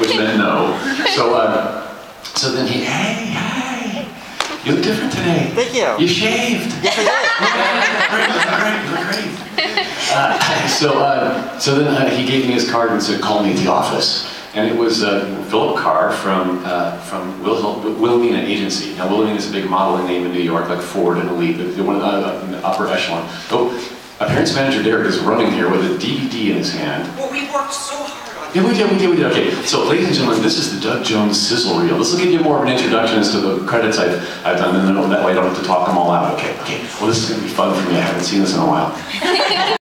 which meant no. So, uh, so then he, hey, hey, you look different today. Thank you. You shaved. Yes, I did. You look great, great, great. Uh, so, uh, so then uh, he gave me his card and said, call me at the office. And it was uh, Philip Carr from, uh, from Wil- Wilhelmina Agency. Now, Wilhelmina is a big modeling name in New York, like Ford and Elite, one of the uh, upper echelon. So, appearance manager Derek is running here with a DVD in his hand. Well, we worked so hard on Yeah, we did, we did, we did. Okay, so ladies and gentlemen, this is the Doug Jones sizzle reel. This will give you more of an introduction as to the credits I've, I've done, and then that way I don't have to talk them all out. Okay, okay. Well, this is going to be fun for me. I haven't seen this in a while.